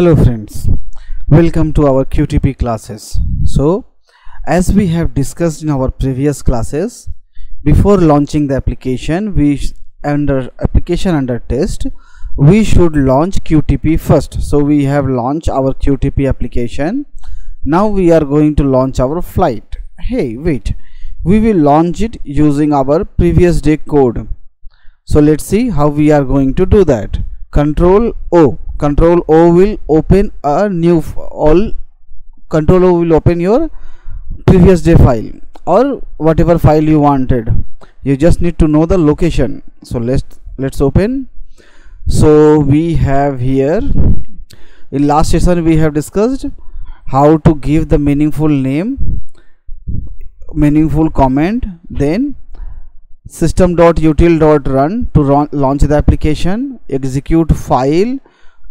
hello friends. Welcome to our qtp classes. So as we have discussed in our previous classes before launching the application we under application under test we should launch qtp first. So we have launched our qtp application. Now we are going to launch our flight. Hey wait. We will launch it using our previous day code. So let's see how we are going to do that. Control o control o will open a new all control o will open your previous day file or whatever file you wanted. You just need to know the location. So let's let's open. So we have here in last session we have discussed how to give the meaningful name meaningful comment then system.util.run to run, launch the application execute file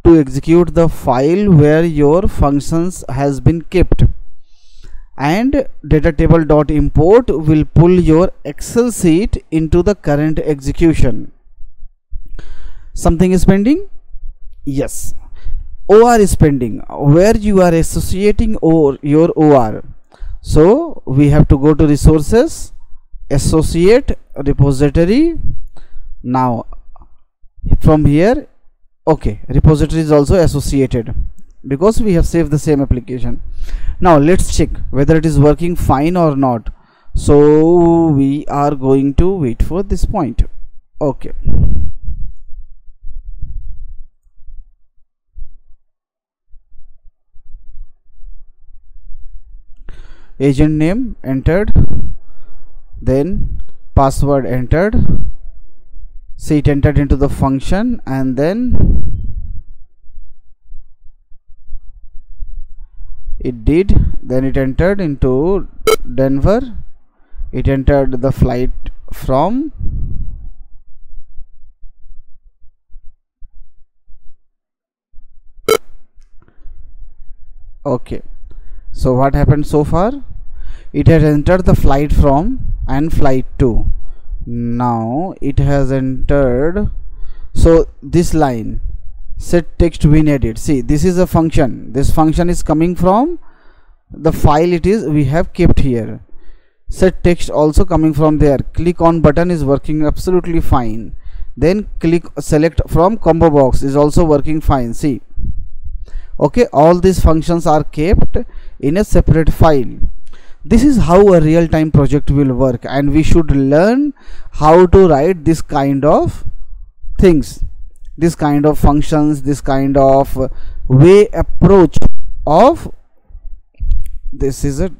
to execute the file where your functions has been kept. And data table dot import will pull your excel sheet into the current execution. Something is pending? Yes. Or is pending where you are associating or your or so we have to go to resources associate repository. Now from here okay repository is also associated because we have saved the same application. Now let's check whether it is working fine or not. So we are going to wait for this point. Okay. Agent name entered then password entered seat entered into the function and then it did then it entered into Denver. It entered the flight from okay. So what happened so far? It has entered the flight from and flight to now it has entered. So this line set text win edit see this is a function. This function is coming from the file it is we have kept here. Set text also coming from there. Click on button is working absolutely fine. Then click select from combo box is also working fine. See. Okay all these functions are kept in a separate file this is how a real-time project will work and we should learn how to write this kind of things this kind of functions this kind of way approach of this is a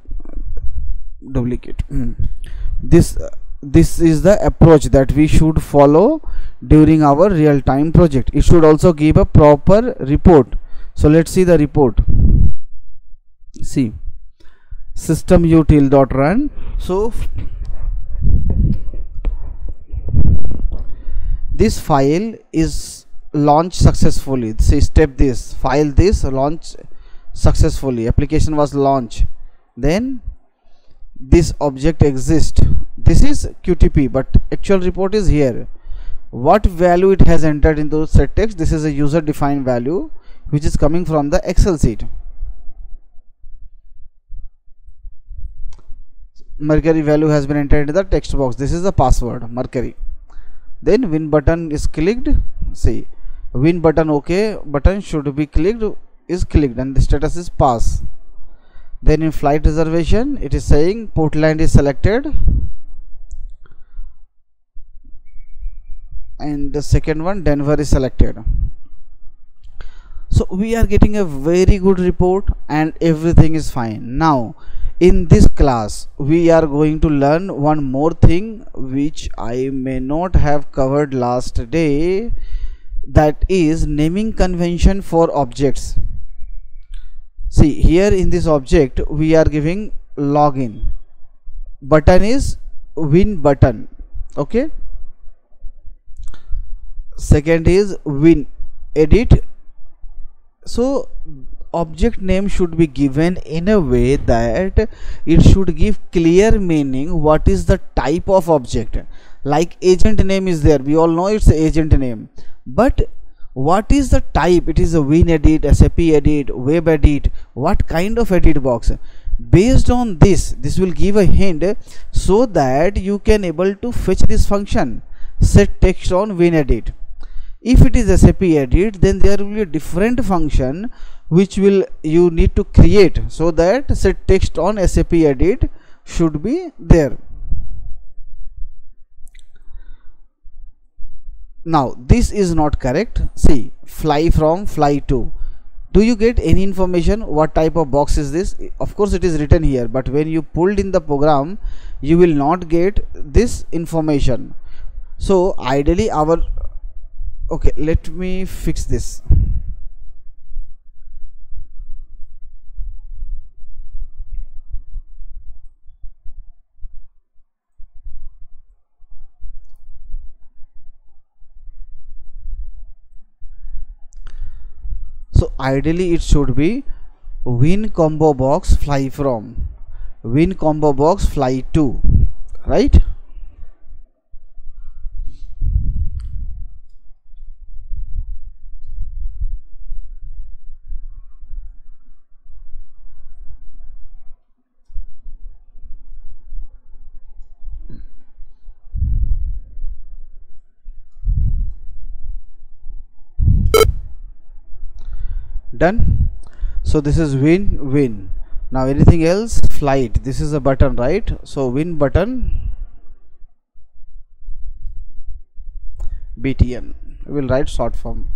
duplicate. Mm. this this is the approach that we should follow during our real-time project. It should also give a proper report. So let's see the report. See system util dot run so this file is launched successfully. See step this file this launch successfully. Application was launched. Then this object exists. This is qtp but actual report is here. What value it has entered into set text? This is a user defined value which is coming from the excel sheet mercury value has been entered into the text box. This is the password mercury. Then win button is clicked. See win button ok button should be clicked is clicked and the status is pass then in flight reservation it is saying portland is selected. And the second one denver is selected so we are getting a very good report and everything is fine. Now in this class we are going to learn one more thing which i may not have covered last day. That is naming convention for objects. See here in this object we are giving login. Button is win button. Okay? Second is win. Edit so object name should be given in a way that it should give clear meaning what is the type of object. Like agent name is there. We all know it's agent name. But what is the type? It is a win WinEdit sap edit web edit. What kind of edit box? Based on this this will give a hint so that you can able to fetch this function. Set text on WinEdit if it is sap edit then there will be a different function which will you need to create so that set text on sap edit should be there. Now this is not correct. See fly from fly to. Do you get any information? What type of box is this? Of course it is written here but when you pulled in the program you will not get this information. So ideally our okay let me fix this. So ideally it should be win combo box fly from win combo box fly to right done. So this is win win. Now anything else? Flight. This is a button right? So win button. Btn we will write short form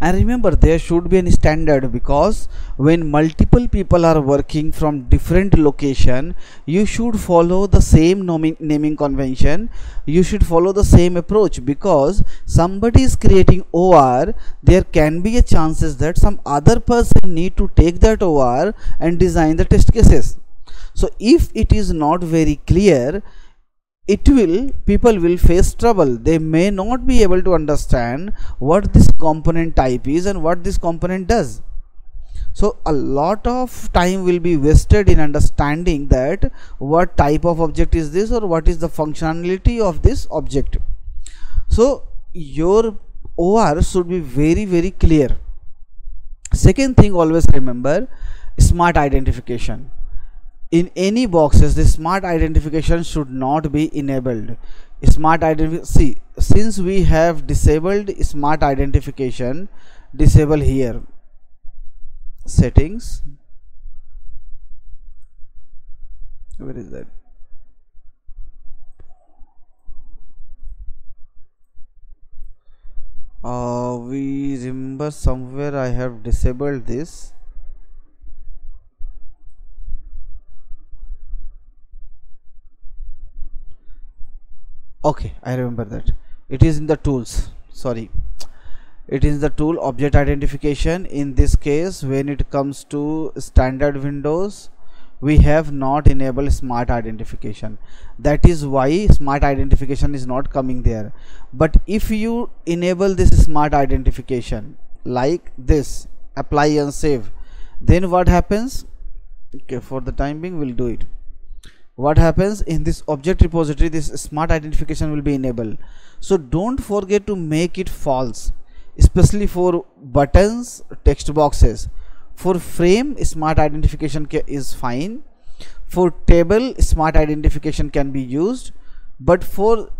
and remember there should be a standard because when multiple people are working from different location you should follow the same naming convention. You should follow the same approach because somebody is creating or there can be a chances that some other person need to take that or and design the test cases. So if it is not very clear it will people will face trouble. They may not be able to understand what this component type is and what this component does. So a lot of time will be wasted in understanding that what type of object is this or what is the functionality of this object. So your or should be very very clear. Second thing always remember smart identification in any boxes the smart identification should not be enabled. Smart identification see since we have disabled smart identification disable here. Settings. Where is that? Uh, we remember somewhere I have disabled this okay i remember that. It is in the tools. Sorry. It is the tool object identification. In this case when it comes to standard windows we have not enabled smart identification. That is why smart identification is not coming there. But if you enable this smart identification like this apply and save then what happens? Okay for the time being we'll do it what happens in this object repository this smart identification will be enabled. So don't forget to make it false especially for buttons text boxes. For frame smart identification is fine. For table smart identification can be used. But for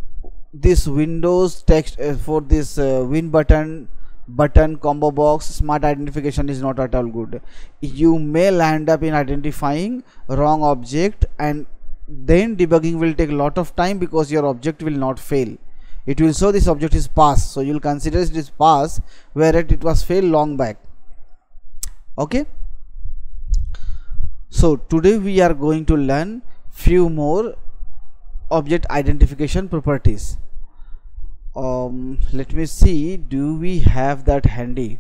this windows text uh, for this uh, win button button combo box smart identification is not at all good. You may land up in identifying wrong object and then debugging will take a lot of time because your object will not fail. It will show this object is pass. So you'll consider it is pass where it was fail long back. Okay? So today we are going to learn few more object identification properties. Um, let me see do we have that handy?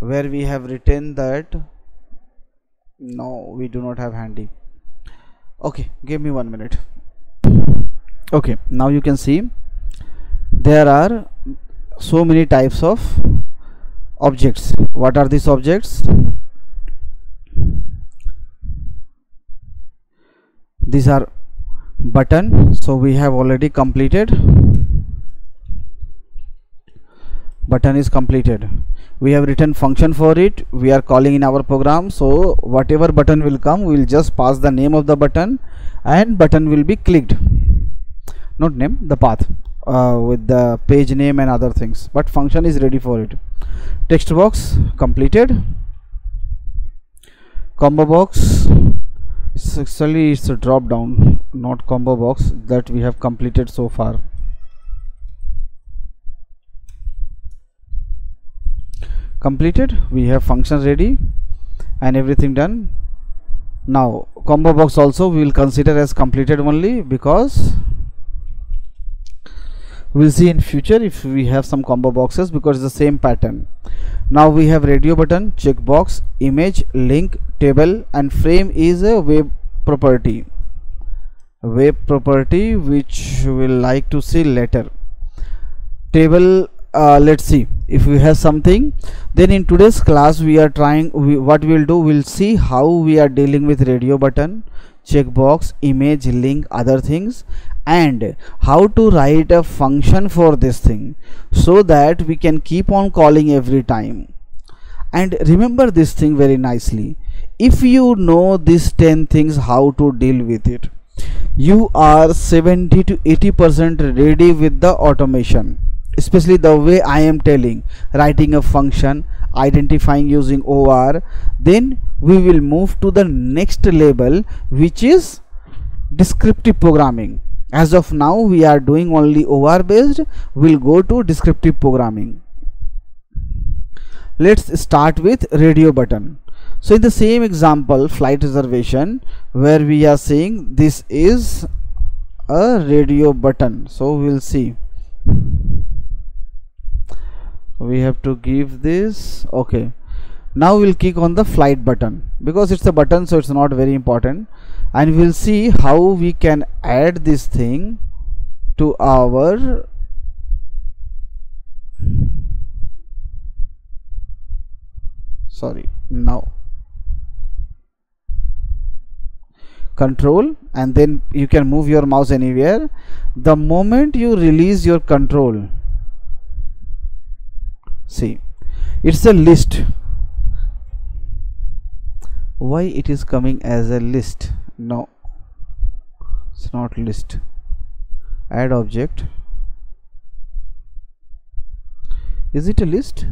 Where we have written that? No we do not have handy okay give me one minute. Okay now you can see there are so many types of objects. What are these objects? These are button. So we have already completed. Button is completed we have written function for it. We are calling in our program. So whatever button will come we will just pass the name of the button and button will be clicked. Not name the path uh, with the page name and other things. But function is ready for it. Text box completed. Combo box. Actually it's a drop down not combo box that we have completed so far completed. We have functions ready and everything done. Now combo box also we will consider as completed only because we'll see in future if we have some combo boxes because the same pattern. Now we have radio button checkbox image link table and frame is a web property. Web property which we will like to see later. Table uh, let's see if we have something then in today's class we are trying we, what we'll do we'll see how we are dealing with radio button checkbox image link other things and how to write a function for this thing so that we can keep on calling every time. And remember this thing very nicely. If you know these 10 things how to deal with it. You are 70 to 80 percent ready with the automation especially the way I am telling writing a function identifying using OR then we will move to the next level which is descriptive programming. As of now we are doing only OR based. We'll go to descriptive programming. Let's start with radio button. So in the same example flight reservation where we are saying this is a radio button. So we'll see we have to give this okay. Now we'll click on the flight button. Because it's a button so it's not very important. And we'll see how we can add this thing to our sorry now. Control and then you can move your mouse anywhere. The moment you release your control see it's a list. Why it is coming as a list? No it's not list. Add object. Is it a list?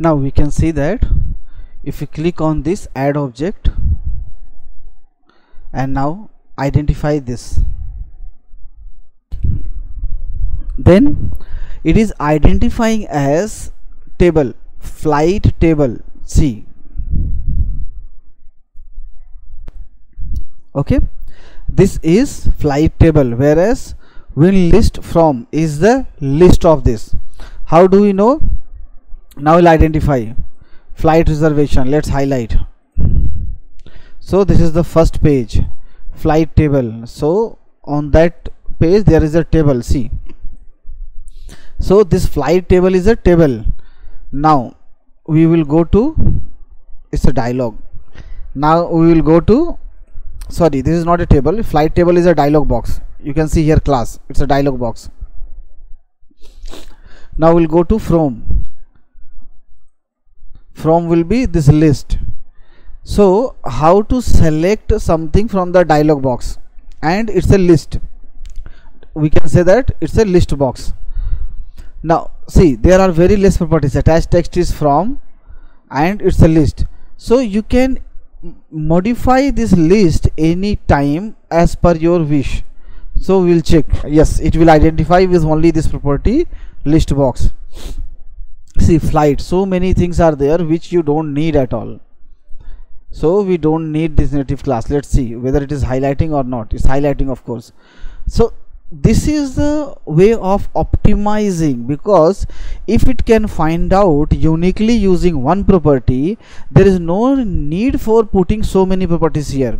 Now we can see that if you click on this add object and now identify this. Then it is identifying as table flight table C. Okay? This is flight table whereas win list from is the list of this. How do we know? Now we'll identify flight reservation let's highlight. So this is the first page flight table. So on that page there is a table see. So this flight table is a table. Now we will go to it's a dialog now we will go to sorry this is not a table. Flight table is a dialog box. You can see here class. It's a dialog box. Now we'll go to from from will be this list. So how to select something from the dialog box? And it's a list. We can say that it's a list box. Now see there are very less properties. Attached text is from and it's a list. So you can modify this list any time as per your wish. So we'll check. Yes it will identify with only this property list box see flight. So many things are there which you don't need at all. So we don't need this native class. Let's see whether it is highlighting or not. It's highlighting of course. So this is the way of optimizing because if it can find out uniquely using one property there is no need for putting so many properties here.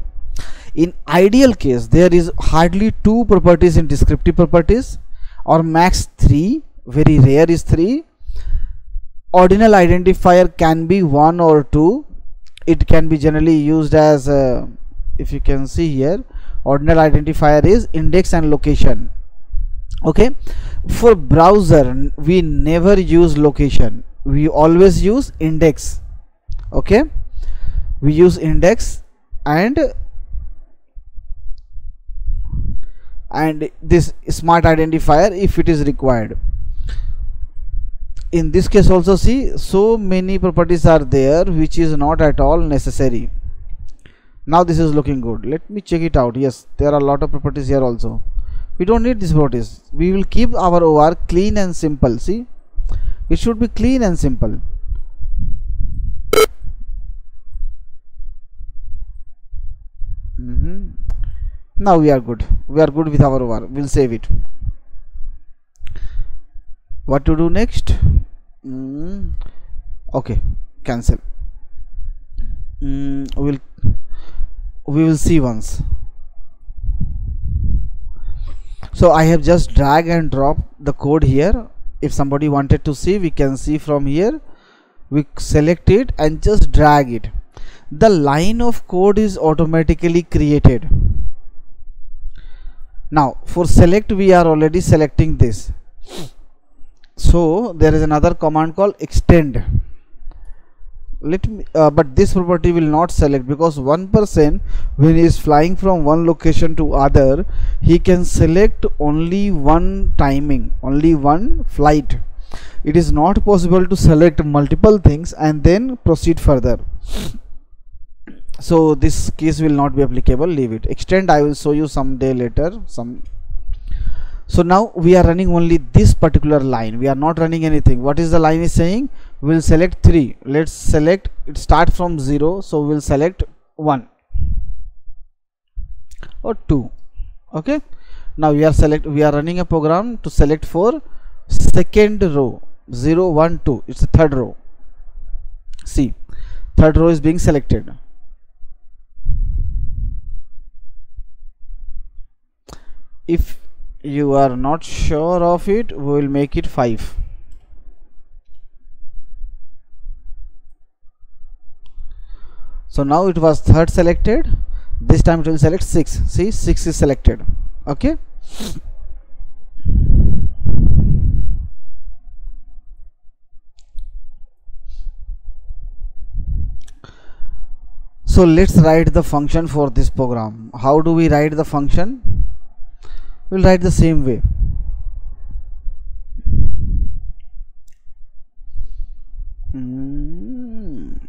In ideal case there is hardly two properties in descriptive properties or max three very rare is three ordinal identifier can be one or two. It can be generally used as uh, if you can see here ordinal identifier is index and location. Okay? For browser we never use location. We always use index. Okay? We use index and and this smart identifier if it is required in this case also see so many properties are there which is not at all necessary. Now this is looking good. Let me check it out. Yes there are a lot of properties here also. We don't need these properties. We will keep our OR clean and simple. See it should be clean and simple. Mm -hmm. now we are good. We are good with our OR we'll save it what to do next? Mm, okay cancel. Mm, we'll we will see once. So I have just drag and drop the code here. If somebody wanted to see we can see from here. We select it and just drag it. The line of code is automatically created. Now for select we are already selecting this so there is another command called extend. Let me uh, but this property will not select because one person when he is flying from one location to other he can select only one timing only one flight. It is not possible to select multiple things and then proceed further. So this case will not be applicable. Leave it. Extend i will show you someday later some so now we are running only this particular line. We are not running anything. What is the line is saying? We'll select 3 let's select it start from 0 so we'll select 1 or 2 okay? Now we are select we are running a program to select for second row. 0 1 2 it's the third row. See third row is being selected. If you are not sure of it we will make it 5 so now it was third selected this time it will select 6 see 6 is selected okay? So let's write the function for this program. How do we write the function we'll write the same way. Mm.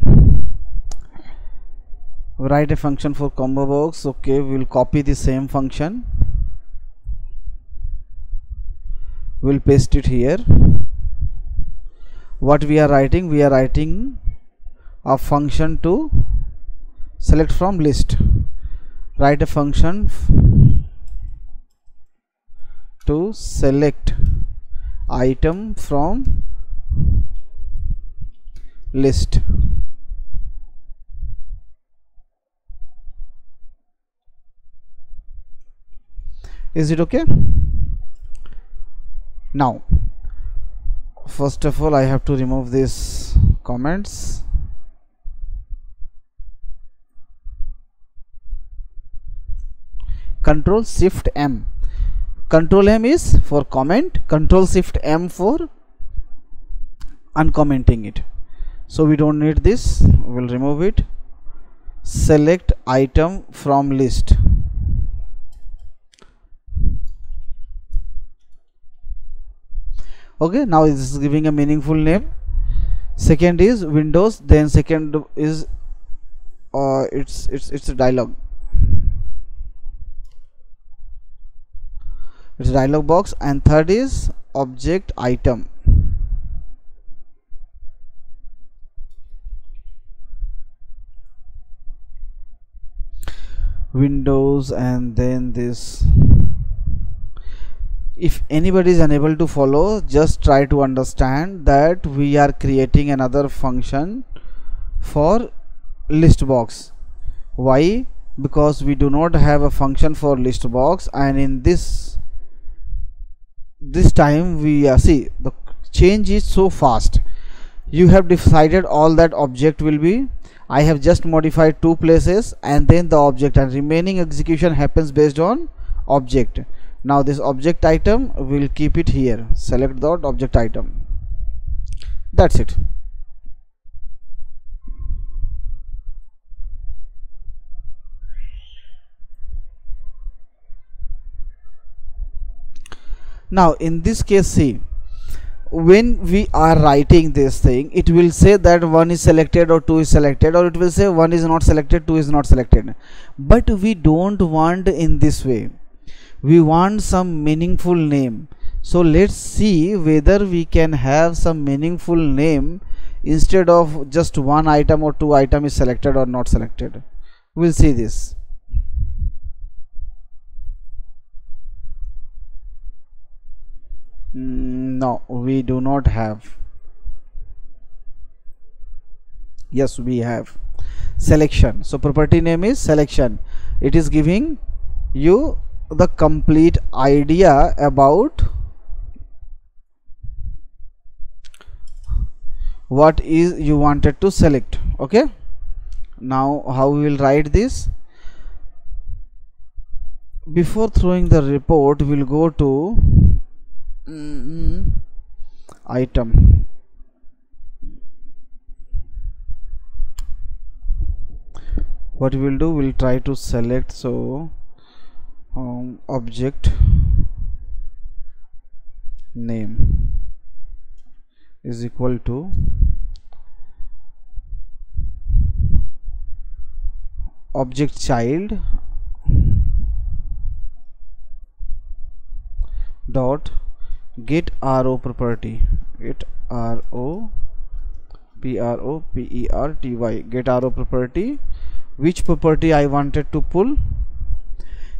write a function for combo box. Okay we'll copy the same function. We'll paste it here. What we are writing? We are writing a function to select from list. Write a function to select item from list. Is it okay? Now first of all I have to remove these comments. Control shift M control M is for comment. Control shift M for uncommenting it. So we don't need this. We'll remove it. Select item from list. Okay now this is giving a meaningful name. Second is windows then second is uh, it's it's it's a dialog it's dialog box. And third is object item. Windows and then this. If anybody is unable to follow just try to understand that we are creating another function for list box. Why? Because we do not have a function for list box. And in this this time we uh, see the change is so fast. You have decided all that object will be I have just modified two places and then the object and remaining execution happens based on object. Now this object item will keep it here. Select dot object item. That's it now in this case see when we are writing this thing it will say that one is selected or two is selected or it will say one is not selected two is not selected. But we don't want in this way. We want some meaningful name. So let's see whether we can have some meaningful name instead of just one item or two item is selected or not selected. We'll see this no we do not have. Yes we have. Selection. So property name is selection. It is giving you the complete idea about what is you wanted to select. Okay? Now how we will write this? Before throwing the report we'll go to mm -hmm, item. What we'll do we'll try to select so um, object name is equal to object child dot get ro property. Get ro p r o p e r t y. Get ro property. Which property i wanted to pull?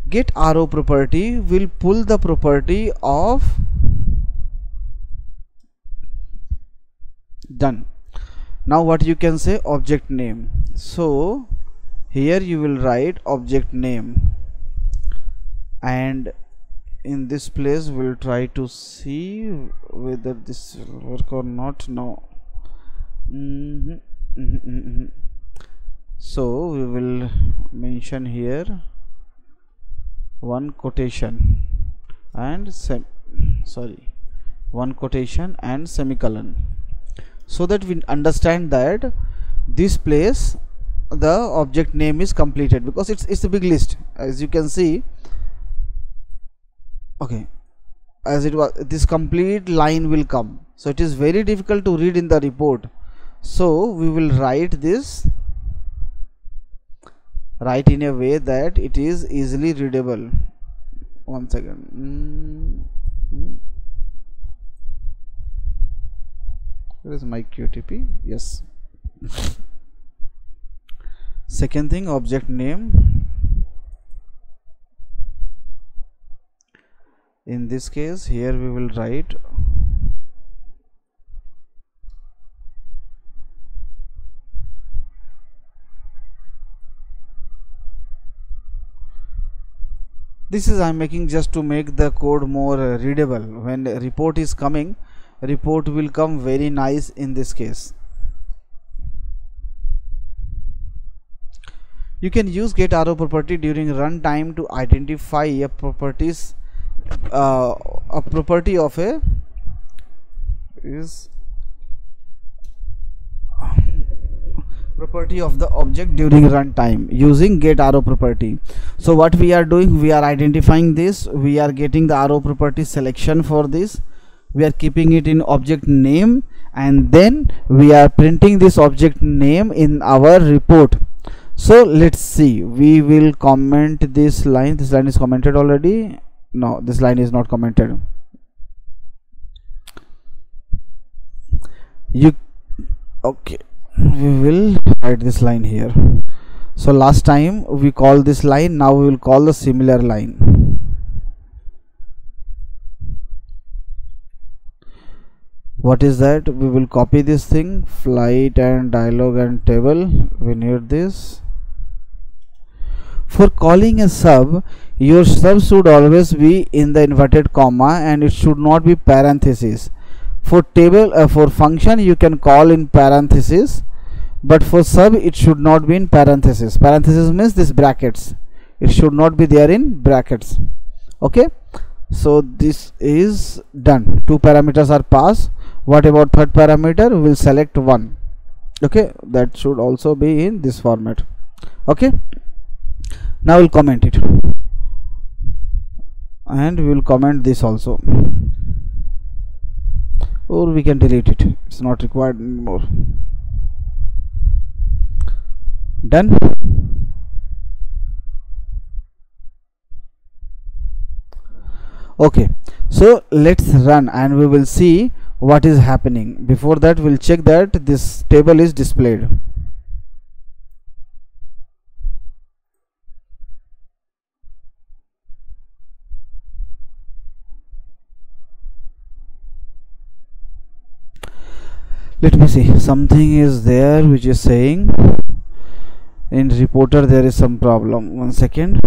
Get ro property will pull the property of done. Now what you can say? Object name. So here you will write object name. And in this place we'll try to see whether this will work or not. Now mm -hmm, mm -hmm, mm -hmm. so we will mention here one quotation and sem sorry one quotation and semicolon. So that we understand that this place the object name is completed because it's it's a big list. As you can see okay. As it was this complete line will come. So it is very difficult to read in the report. So we will write this write in a way that it is easily readable. One second. Mm -hmm. where is my qtp yes. Second thing object name in this case here we will write this is I'm making just to make the code more readable. When report is coming report will come very nice in this case. You can use get ro property during runtime to identify a properties uh, a property of a is property of the object during runtime using get ro property. So what we are doing we are identifying this we are getting the ro property selection for this we are keeping it in object name and then we are printing this object name in our report. So let's see we will comment this line this line is commented already no this line is not commented. You okay. We will write this line here. So last time we call this line now we will call the similar line. What is that? We will copy this thing flight and dialog and table. We need this for calling a sub your sub should always be in the inverted comma and it should not be parenthesis for table uh, for function you can call in parenthesis but for sub it should not be in parenthesis parenthesis means this brackets. It should not be there in brackets. Okay? So this is done. Two parameters are passed. What about third parameter? We will select one. Okay? That should also be in this format. Okay now we'll comment it. And we will comment this also. Or we can delete it. It's not required anymore. Done? Okay. So let's run and we will see what is happening. Before that we'll check that this table is displayed let me see. Something is there which is saying in reporter there is some problem. One second.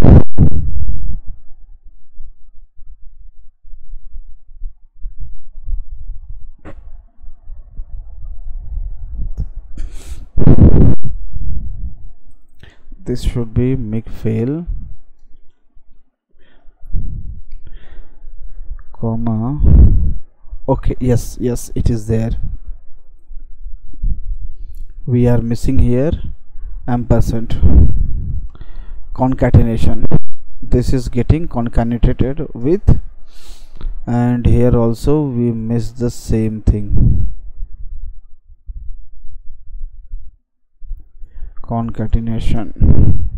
This should be make fail. Comma. Okay yes yes it is there we are missing here ampersand concatenation. This is getting concatenated with and here also we miss the same thing. Concatenation.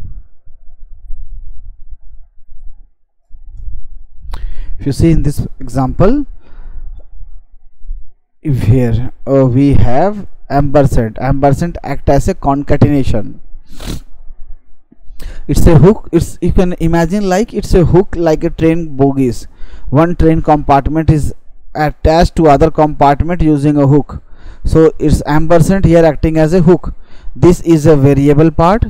If you see in this example if here uh, we have ampersand. Ampersand act as a concatenation. It's a hook. It's you can imagine like it's a hook like a train bogies. One train compartment is attached to other compartment using a hook. So it's ampersand here acting as a hook. This is a variable part.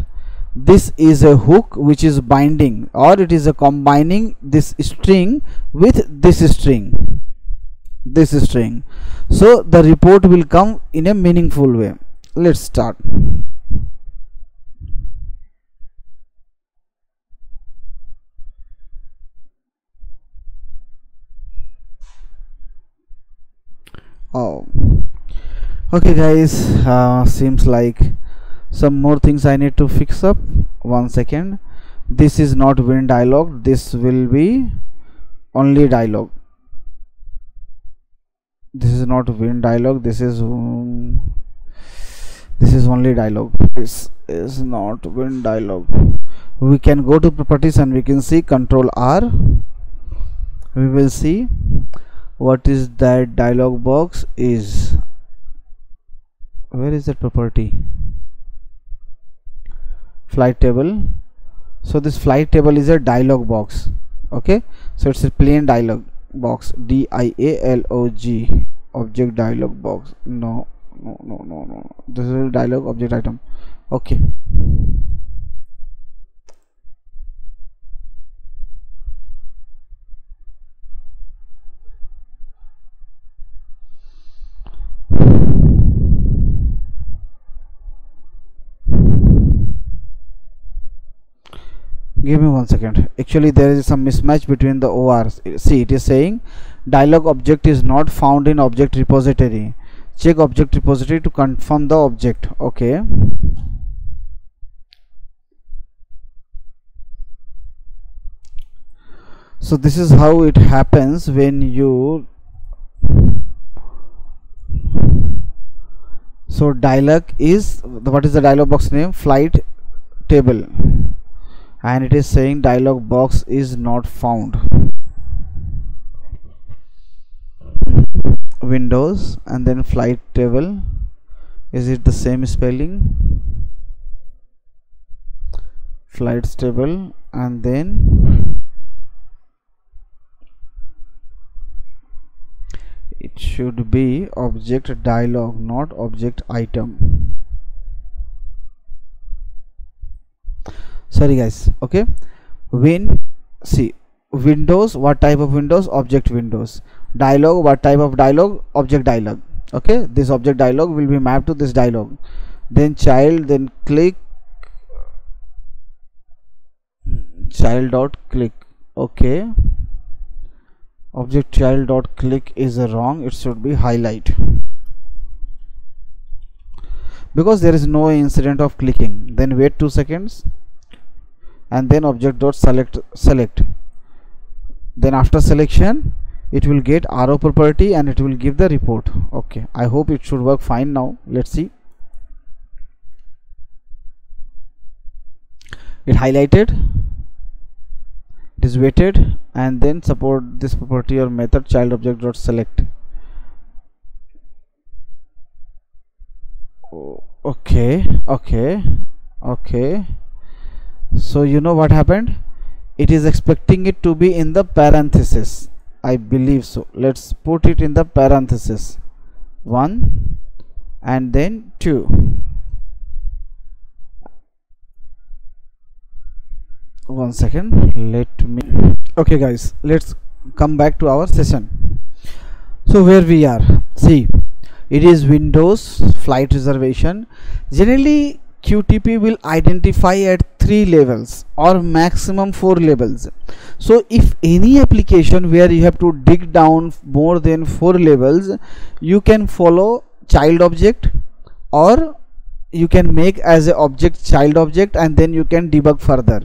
This is a hook which is binding or it is a combining this string with this string. This string so the report will come in a meaningful way. Let's start. Oh. Okay guys. Uh, seems like some more things I need to fix up. One second. This is not win dialog. This will be only dialog this is not win dialog this is um, this is only dialog this is not win dialog we can go to properties and we can see control R. We will see what is that dialog box is. Where is that property? Flight table. So this flight table is a dialog box. Okay? So it's a plain dialog box. D i a l o g. Object dialog box. No no no no no. This is a dialog object item. Okay give me one second. Actually there is some mismatch between the ORs see it is saying dialog object is not found in object repository. Check object repository to confirm the object. Okay. So this is how it happens when you so dialog is what is the dialog box name? Flight table and it is saying dialog box is not found. Windows and then flight table. Is it the same spelling? Flights table and then it should be object dialog not object item sorry guys. Okay? When see windows what type of windows? Object windows. Dialog what type of dialog? Object dialog. Okay? This object dialog will be mapped to this dialog. Then child then click. Child dot click. Okay? Object child dot click is wrong. It should be highlight. Because there is no incident of clicking. Then wait two seconds and then object dot select select. Then after selection it will get RO property and it will give the report. Okay i hope it should work fine now. Let's see. It highlighted. It is waited. And then support this property or method child object dot select. Okay okay okay so you know what happened? It is expecting it to be in the parenthesis. I believe so. Let's put it in the parenthesis. 1 and then 2 one second. Let me. Okay guys. Let's come back to our session. So where we are? See it is windows flight reservation. Generally qtp will identify at three levels or maximum four levels. So if any application where you have to dig down more than four levels you can follow child object or you can make as a object child object and then you can debug further.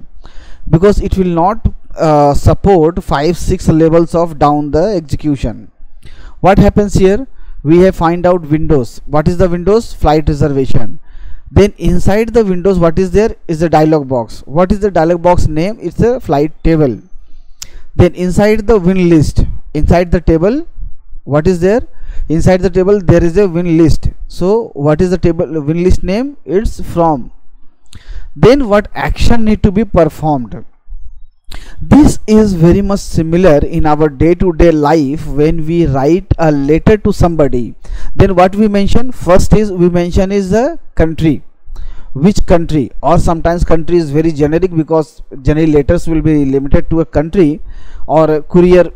Because it will not uh, support 5 6 levels of down the execution. What happens here? We have find out windows. What is the windows? Flight reservation then inside the windows what is there is a dialog box. What is the dialog box name? It's a flight table. Then inside the win list inside the table what is there? Inside the table there is a win list. So what is the table win list name? It's from. Then what action need to be performed this is very much similar in our day-to-day life when we write a letter to somebody. Then what we mention? First is we mention is the country. Which country? Or sometimes country is very generic because generally letters will be limited to a country or a courier.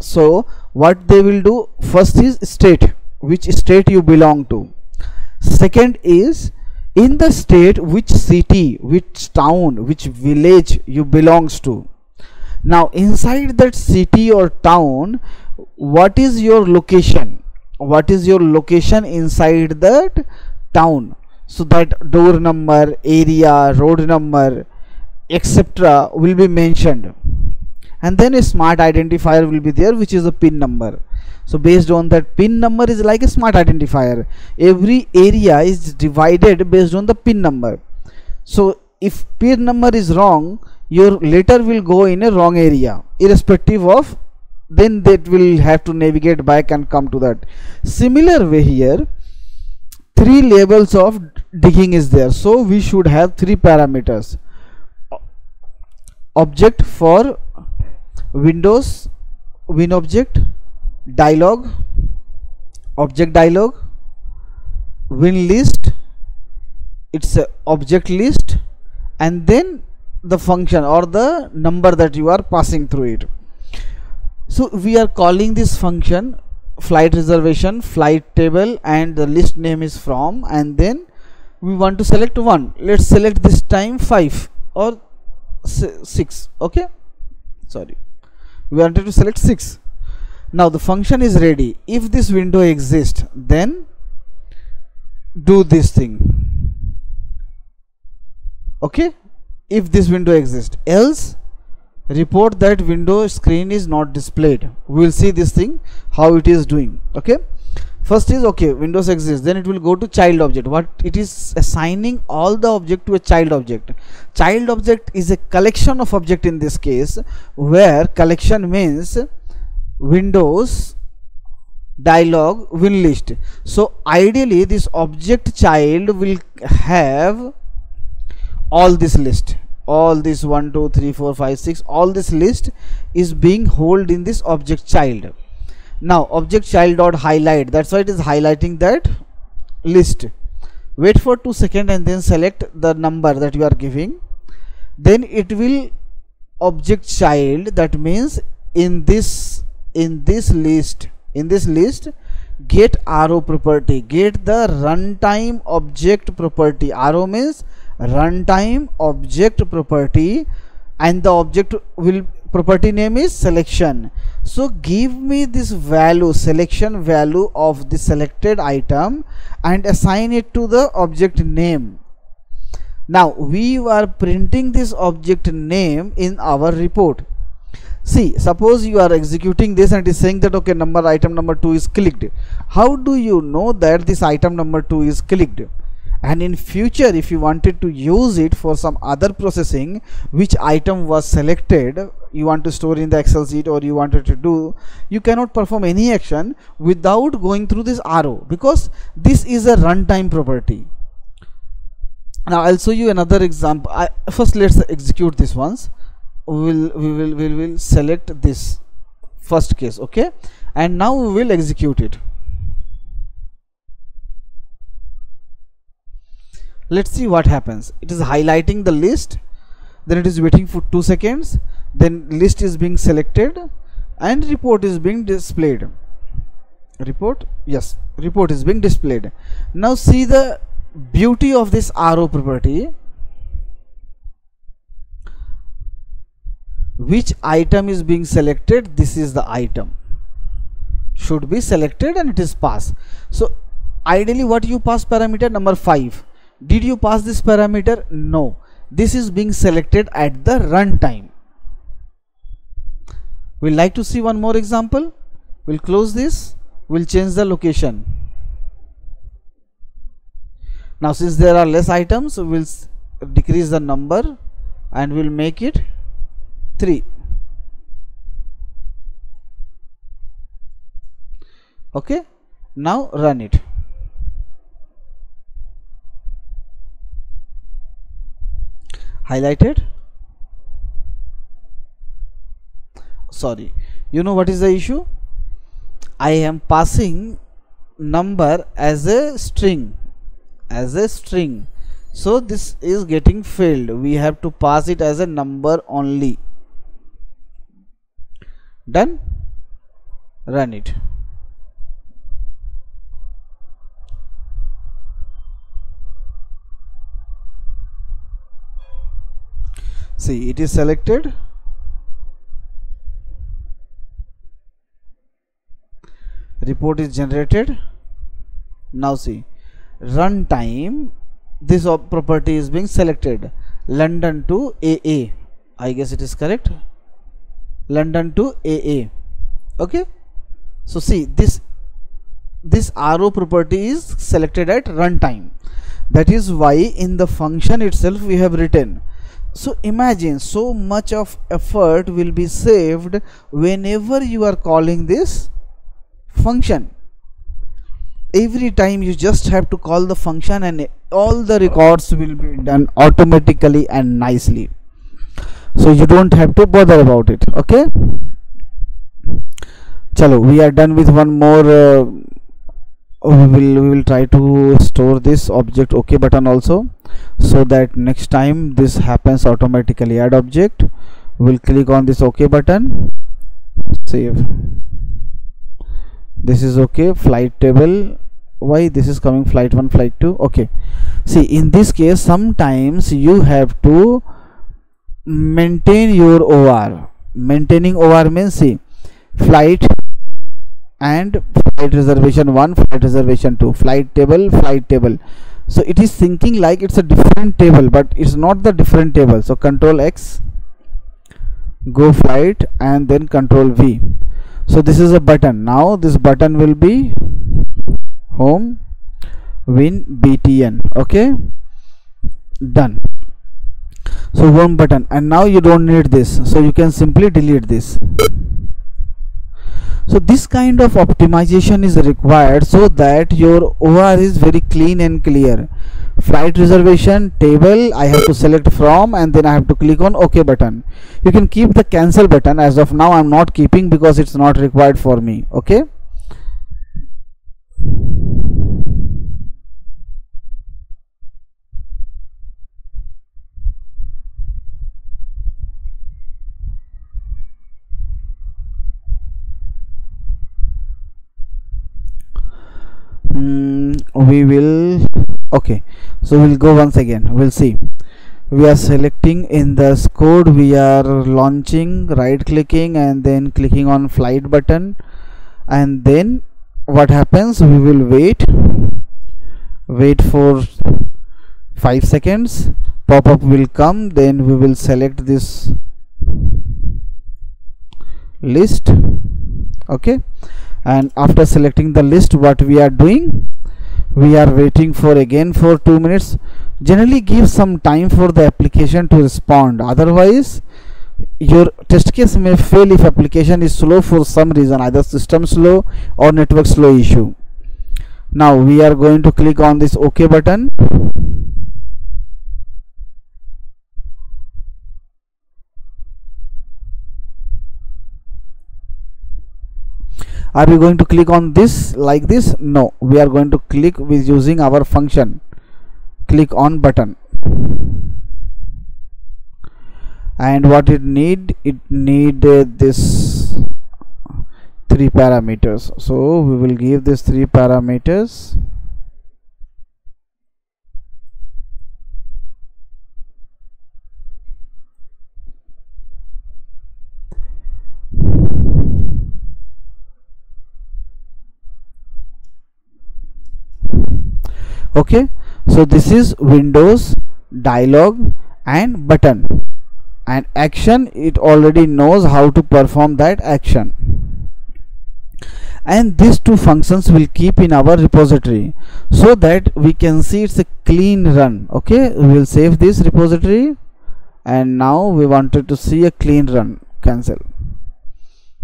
So what they will do? First is state. Which state you belong to? Second is in the state which city which town which village you belongs to now inside that city or town what is your location? What is your location inside that town? So that door number area road number etc will be mentioned. And then a smart identifier will be there which is a pin number. So based on that pin number is like a smart identifier. Every area is divided based on the pin number. So if pin number is wrong your letter will go in a wrong area irrespective of then that will have to navigate back and come to that. Similar way here three levels of digging is there. So we should have three parameters. Object for windows win object dialog object dialog win list it's a object list and then the function or the number that you are passing through it. So we are calling this function flight reservation flight table and the list name is from and then we want to select one. Let's select this time 5 or 6 okay? Sorry. We wanted to select 6 now the function is ready. If this window exists then do this thing. Okay if this window exists. Else report that window screen is not displayed. We will see this thing how it is doing okay? First is okay windows exists then it will go to child object. What it is assigning all the object to a child object. Child object is a collection of object in this case where collection means windows dialog win list. So ideally this object child will have all this list all this 1 2 3 4 5 6 all this list is being held in this object child. Now object child dot highlight that's why it is highlighting that list. Wait for 2 seconds and then select the number that you are giving. Then it will object child that means in this in this list in this list get RO property get the runtime object property. RO means runtime object property and the object will property name is selection. So give me this value selection value of the selected item and assign it to the object name. Now we are printing this object name in our report. See suppose you are executing this and it is saying that okay number item number 2 is clicked. How do you know that this item number 2 is clicked and in future if you wanted to use it for some other processing which item was selected you want to store in the excel sheet or you wanted to do you cannot perform any action without going through this RO because this is a runtime property. Now i'll show you another example. I, first let's execute this once. We will we will we will select this first case okay? And now we will execute it let's see what happens. It is highlighting the list then it is waiting for two seconds then list is being selected and report is being displayed. Report? Yes report is being displayed. Now see the beauty of this RO property which item is being selected? This is the item. Should be selected and it is passed. So ideally what you pass parameter? Number 5 did you pass this parameter? No. This is being selected at the runtime. We'll like to see one more example. We'll close this. We'll change the location. Now since there are less items we'll decrease the number and we'll make it 3 okay? Now run it highlighted? Sorry. You know what is the issue? I am passing number as a string as a string. So this is getting filled we have to pass it as a number only. Done? Run it see it is selected. Report is generated. Now see runtime this property is being selected. London to AA I guess it is correct. London to AA okay? So see this this RO property is selected at runtime. That is why in the function itself we have written so imagine so much of effort will be saved whenever you are calling this function. Every time you just have to call the function and all the records will be done automatically and nicely. So you don't have to bother about it okay? Chalo we are done with one more uh, we will we will try to store this object okay button also so that next time this happens automatically. Add object we'll click on this ok button save. This is okay flight table why this is coming flight 1 flight 2 okay. See in this case sometimes you have to maintain your OR maintaining OR means see flight and flight reservation 1 flight reservation 2 flight table flight table. So it is thinking like it's a different table but it's not the different table. So control x go flight and then control v. So this is a button. Now this button will be home win btn okay? Done. So one button. And now you don't need this. So you can simply delete this so this kind of optimization is required so that your OR is very clean and clear. Flight reservation table I have to select from and then I have to click on OK button. You can keep the cancel button. As of now I'm not keeping because it's not required for me. Okay mm, we will okay so we'll go once again we'll see. We are selecting in the code we are launching right clicking and then clicking on flight button. And then what happens we will wait wait for 5 seconds. Pop-up will come then we will select this list okay. And after selecting the list what we are doing we are waiting for again for 2 minutes. Generally give some time for the application to respond. Otherwise your test case may fail if application is slow for some reason either system slow or network slow issue. Now we are going to click on this ok button are we going to click on this like this? No. We are going to click with using our function. Click on button. And what it need? It need uh, this three parameters. So we will give this three parameters okay? So this is windows dialog and button. And action it already knows how to perform that action. And these two functions will keep in our repository so that we can see it's a clean run. Okay? We will save this repository. And now we wanted to see a clean run. Cancel.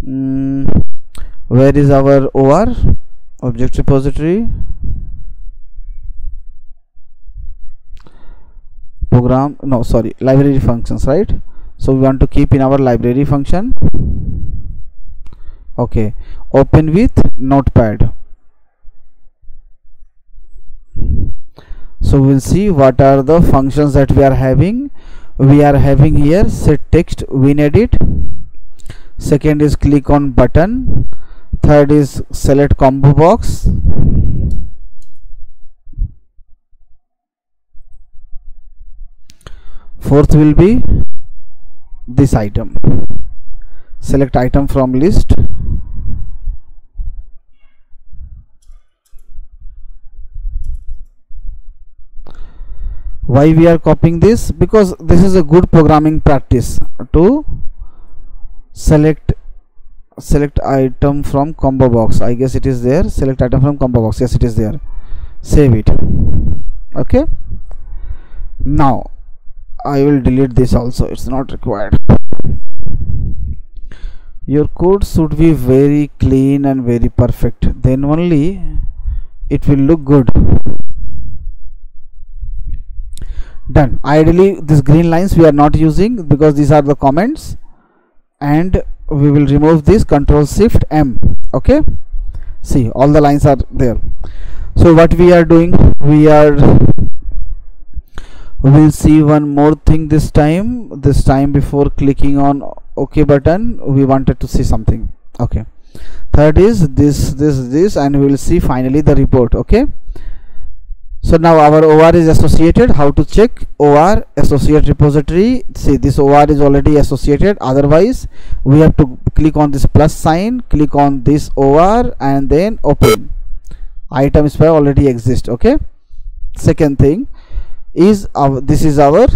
Mm, where is our or object repository program no sorry library functions right? So we want to keep in our library function. Okay open with notepad. So we'll see what are the functions that we are having. We are having here set text winedit second is click on button. Third is select combo box fourth will be this item. Select item from list. Why we are copying this? Because this is a good programming practice to select select item from combo box. I guess it is there. Select item from combo box. Yes it is there. Save it. Okay? Now I will delete this also. It's not required. Your code should be very clean and very perfect. Then only it will look good. Done. Ideally these green lines we are not using because these are the comments. And we will remove this control shift m. Okay? See all the lines are there. So what we are doing? We are we'll see one more thing this time. This time before clicking on ok button we wanted to see something. Okay third is this this this and we will see finally the report. Okay so now our or is associated. How to check? Or associate repository. See this or is already associated. Otherwise we have to click on this plus sign click on this or and then open. Item spy already exist okay second thing is our this is our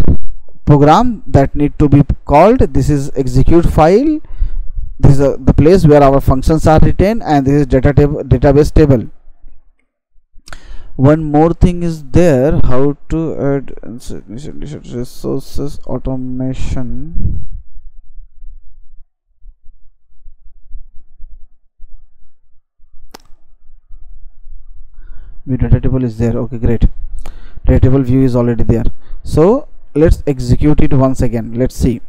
program that need to be called. This is execute file. This is a, the place where our functions are written and this is data table database table. One more thing is there how to add resources automation. The data table is there. Okay great table view is already there. So let's execute it once again. Let's see.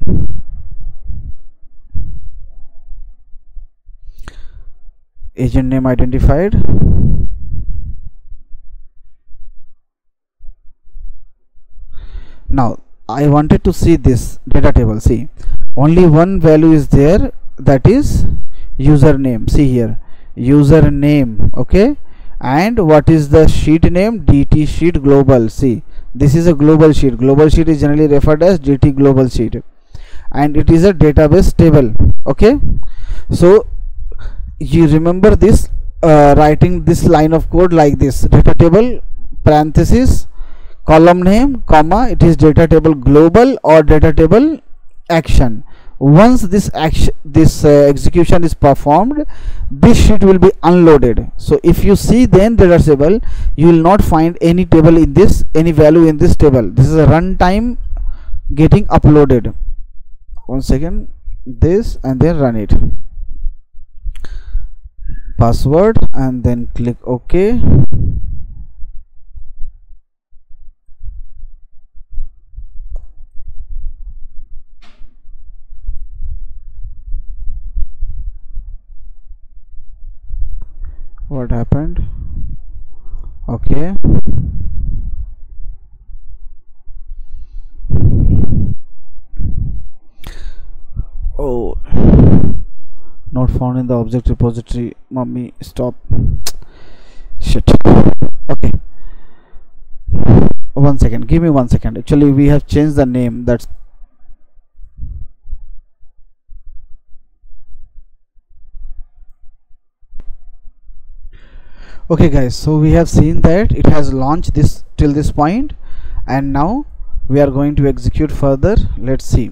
Agent name identified. Now I wanted to see this data table. See only one value is there. That is username. See here. Username. Okay and what is the sheet name? Dt sheet global see this is a global sheet. Global sheet is generally referred as dt global sheet. And it is a database table. Okay? So you remember this uh, writing this line of code like this. Data table parenthesis column name comma it is data table global or data table action once this action this uh, execution is performed this sheet will be unloaded. So if you see then data table you will not find any table in this any value in this table. This is a runtime getting uploaded. One second. This and then run it. Password and then click ok what happened? Okay. Oh. Not found in the object repository. Mummy stop. Shit. Okay. One second. Give me one second. Actually we have changed the name. That's okay guys so we have seen that it has launched this till this point and now we are going to execute further. Let's see.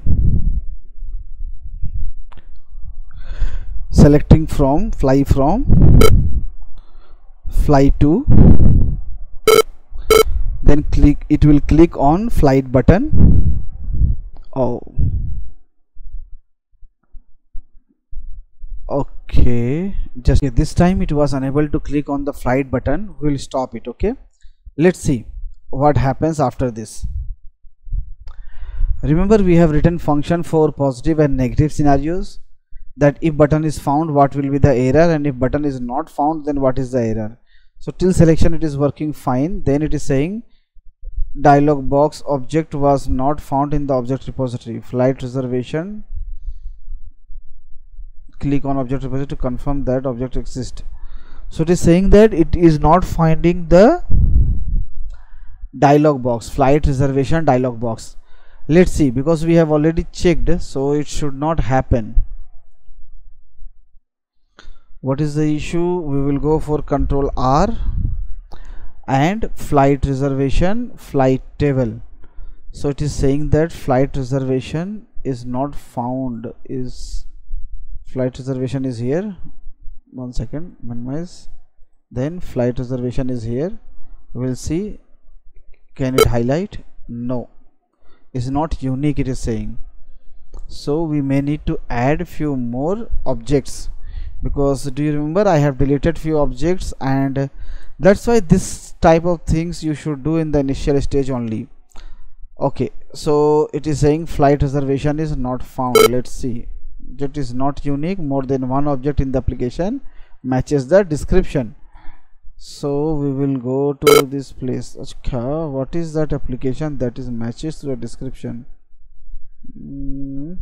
Selecting from fly from fly to then click it will click on flight button. Oh okay. Just okay, this time it was unable to click on the flight button. We'll stop it okay? Let's see what happens after this. Remember we have written function for positive and negative scenarios that if button is found what will be the error? And if button is not found then what is the error? So till selection it is working fine. Then it is saying dialog box object was not found in the object repository. Flight reservation click on object repository to confirm that object exists. So it is saying that it is not finding the dialog box flight reservation dialog box. Let's see because we have already checked so it should not happen. What is the issue? We will go for control R and flight reservation flight table. So it is saying that flight reservation is not found is flight reservation is here. One second minimize. Then flight reservation is here. We'll see. Can it highlight? No. Is not unique it is saying. So we may need to add few more objects because do you remember I have deleted few objects and that's why this type of things you should do in the initial stage only. Okay so it is saying flight reservation is not found. Let's see object is not unique more than one object in the application matches the description. So we will go to this place. What is that application that is matches to the description? Mm.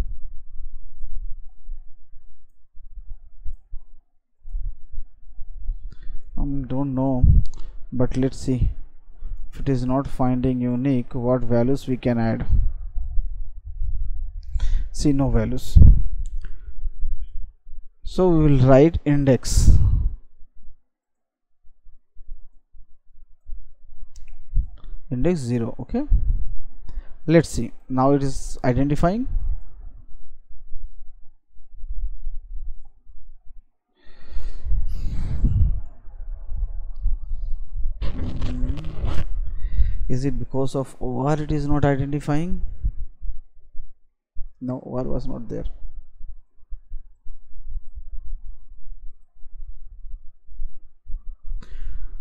um, don't know but let's see. If it is not finding unique what values we can add? See no values so we will write index. Index 0 okay? Let's see. Now it is identifying. Is it because of OR it is not identifying? No OR was not there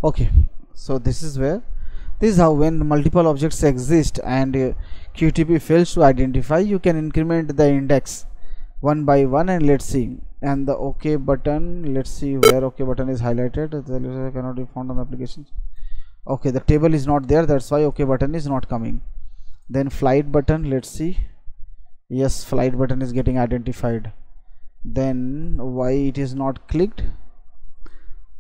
okay. So this is where this is how when multiple objects exist and uh, qtp fails to identify you can increment the index one by one and let's see. And the ok button let's see where ok button is highlighted. The user cannot be found on the application. Okay the table is not there. That's why ok button is not coming. Then flight button let's see. Yes flight button is getting identified. Then why it is not clicked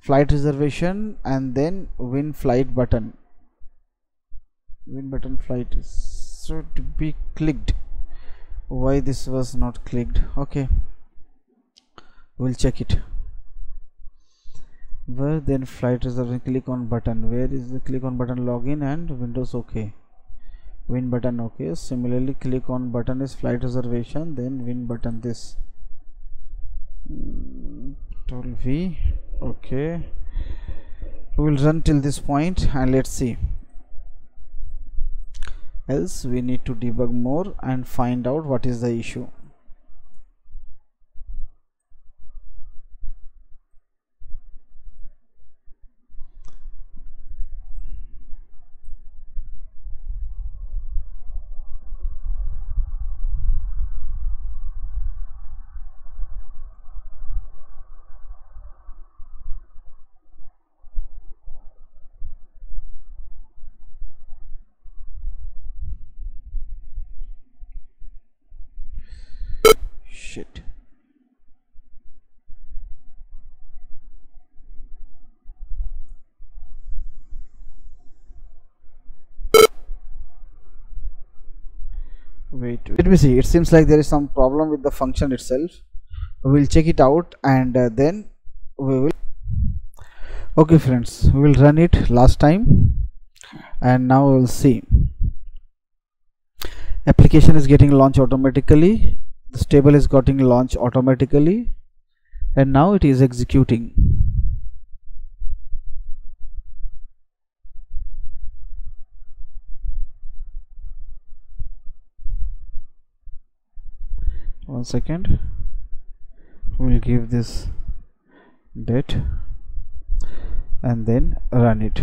flight reservation and then win flight button. Win button flight is so to be clicked. Why this was not clicked? Okay. We'll check it. Where then flight reservation click on button. Where is the click on button login and windows okay? Win button okay. Similarly click on button is flight reservation then win button this. Control mm, v okay. We will run till this point and let's see. Else we need to debug more and find out what is the issue shit wait let me see. It seems like there is some problem with the function itself. We'll check it out and uh, then we will. Okay friends. We will run it last time. And now we'll see. Application is getting launched automatically. This table is getting launched automatically. And now it is executing one second. We'll give this date and then run it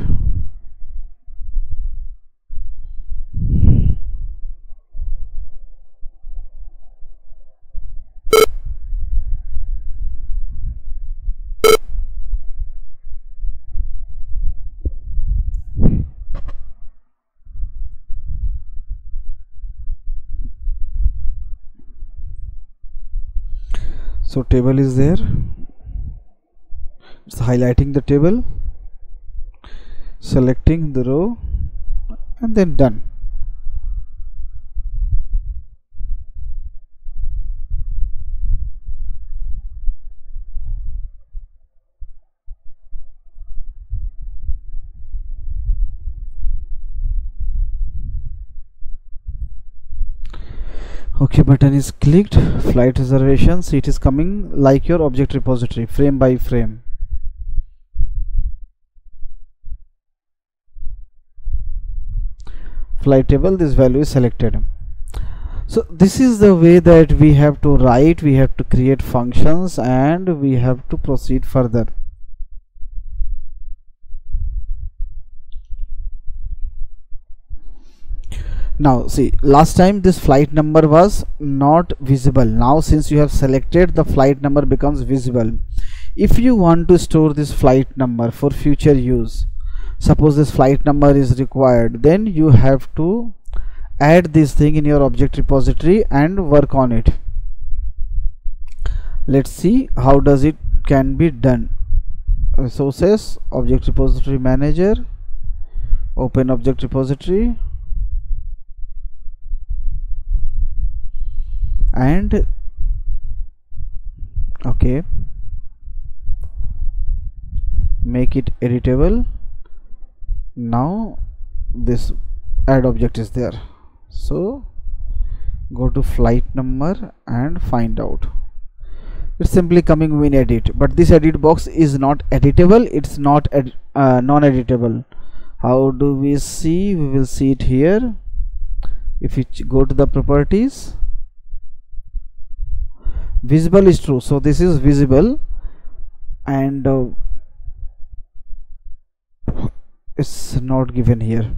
so table is there. It's highlighting the table selecting the row and then done okay button is clicked. Flight reservations it is coming. Like your object repository frame by frame. Flight table this value is selected. So this is the way that we have to write we have to create functions and we have to proceed further now see last time this flight number was not visible. Now since you have selected the flight number becomes visible. If you want to store this flight number for future use suppose this flight number is required then you have to add this thing in your object repository and work on it. Let's see how does it can be done. Resources object repository manager open object repository and okay. Make it editable. Now this add object is there. So go to flight number and find out. It's simply coming win edit. But this edit box is not editable. It's not ed uh, non-editable. How do we see? We will see it here. If you go to the properties visible is true. So this is visible and uh, it's not given here.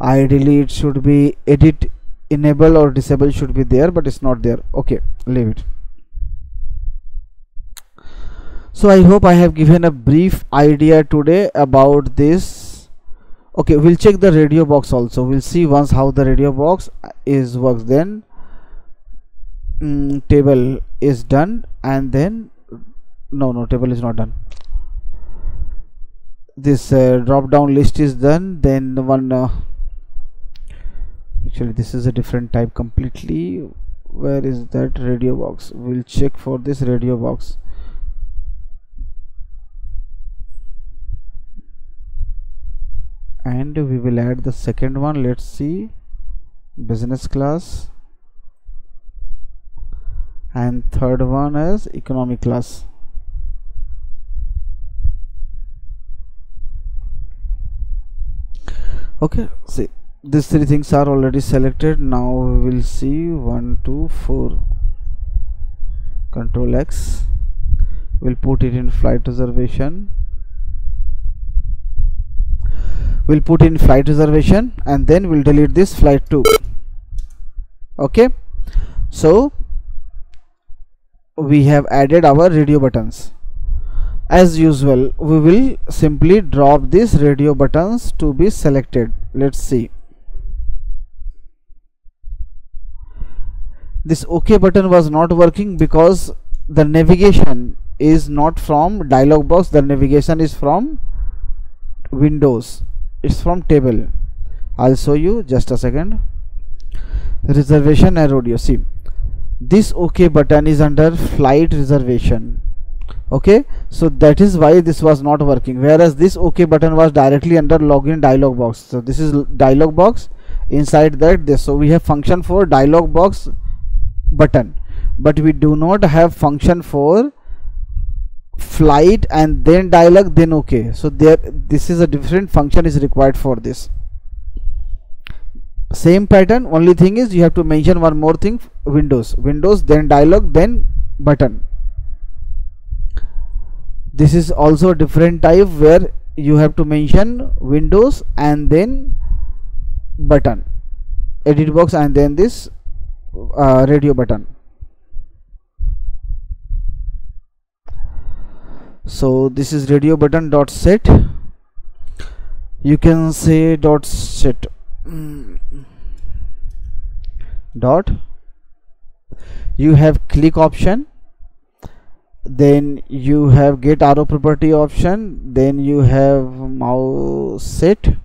Ideally it should be edit enable or disable should be there but it's not there. Okay leave it. So i hope i have given a brief idea today about this. Okay we'll check the radio box also. We'll see once how the radio box is works then mm, table is done and then no no table is not done. This uh, drop down list is done then one uh, actually this is a different type completely. Where is that radio box? We'll check for this radio box. And we will add the second one. Let's see. Business class and third one is economy class okay see these three things are already selected. Now we will see one two four. Control X. We'll put it in flight reservation. We'll put in flight reservation and then we'll delete this flight 2 okay? So we have added our radio buttons. As usual we will simply drop these radio buttons to be selected. Let's see. This ok button was not working because the navigation is not from dialog box. The navigation is from windows. It's from table. I'll show you just a second. Reservation and rodeo see this ok button is under flight reservation. Okay? So that is why this was not working. Whereas this ok button was directly under login dialog box. So this is dialog box. Inside that this so we have function for dialog box button. But we do not have function for flight and then dialog then okay. So there this is a different function is required for this. Same pattern. Only thing is you have to mention one more thing windows. Windows then dialog then button. This is also a different type where you have to mention windows and then button. Edit box and then this uh, radio button. So this is radio button dot set. You can say dot set. Dot you have click option then you have get RO property option then you have mouse set.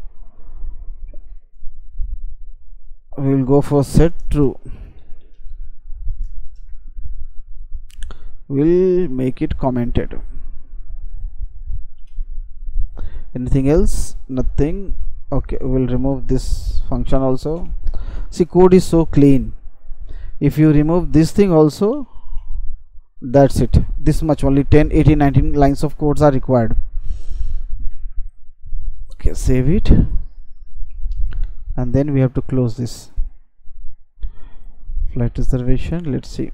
We will go for set true. We'll make it commented. Anything else? Nothing? Okay we'll remove this function also. See code is so clean if you remove this thing also that's it. This much only 10 18 19 lines of codes are required. Okay save it. And then we have to close this. Flight reservation let's see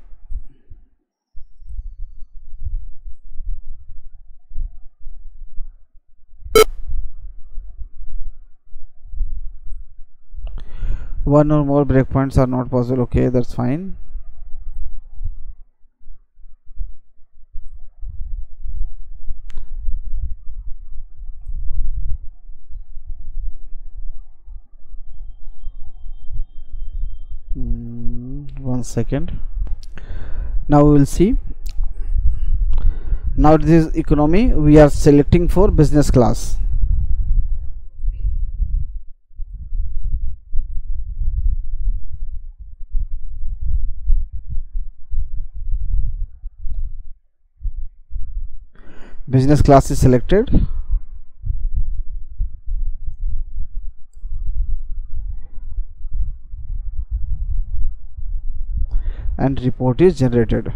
one or more breakpoints are not possible. Okay that's fine. Hmm, one second. Now we will see. Now this is economy. We are selecting for business class business class is selected. And report is generated.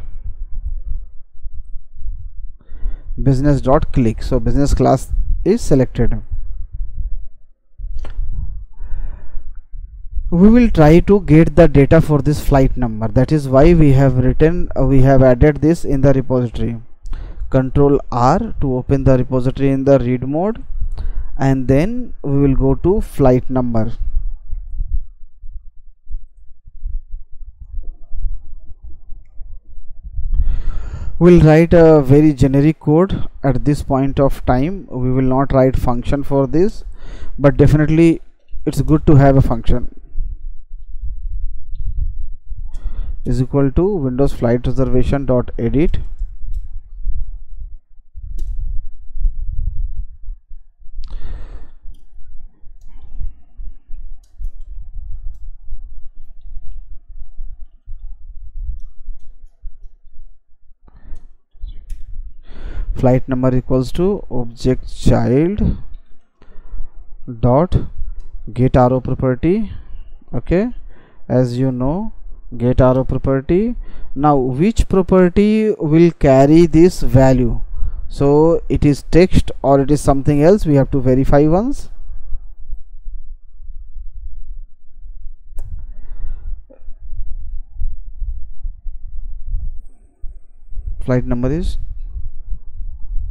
Business dot click. So business class is selected. We will try to get the data for this flight number. That is why we have written uh, we have added this in the repository control r to open the repository in the read mode. And then we will go to flight number. We'll write a very generic code at this point of time. We will not write function for this but definitely it's good to have a function. Is equal to windows flight reservation dot edit flight number equals to object child dot get RO property. Okay. As you know get RO property. Now which property will carry this value? So it is text or it is something else. We have to verify once. Flight number is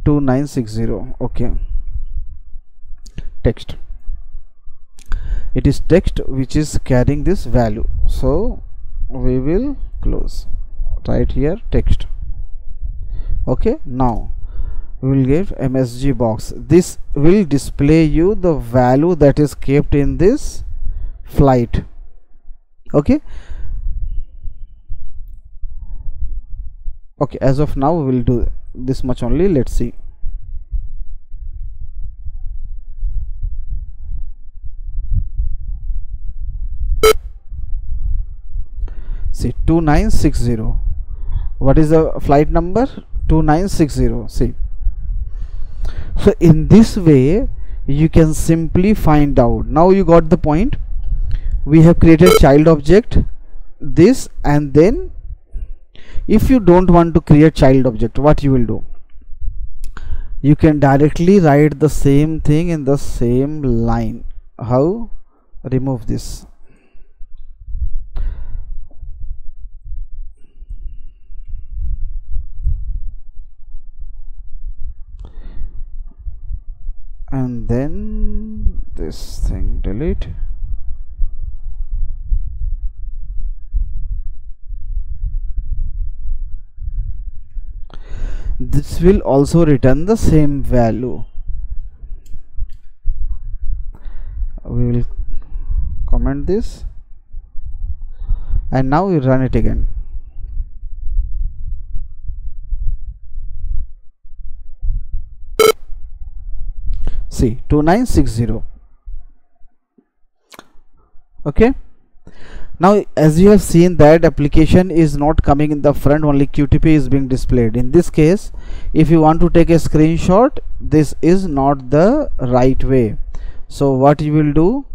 2960 okay. Text. It is text which is carrying this value. So we will close. Right here text. Okay now we will give msg box. This will display you the value that is kept in this flight. Okay? Okay as of now we will do this much only let's see. See 2960 what is the flight number? 2960 see. So in this way you can simply find out. Now you got the point. We have created child object this and then if you don't want to create child object what you will do? You can directly write the same thing in the same line. How? Remove this. And then this thing delete this will also return the same value. We will comment this. And now we run it again. See 2960 okay now as you have seen that application is not coming in the front only qtp is being displayed. In this case if you want to take a screenshot this is not the right way. So what you will do?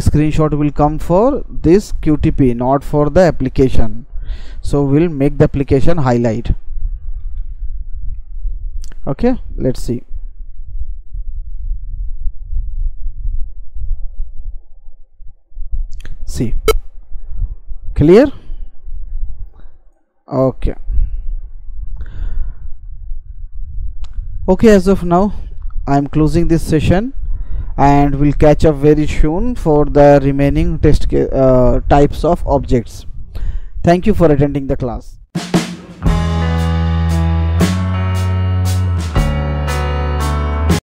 Screenshot will come for this qtp not for the application. So we'll make the application highlight. Okay let's see see clear? Okay. Okay as of now i'm closing this session and we'll catch up very soon for the remaining test uh, types of objects. Thank you for attending the class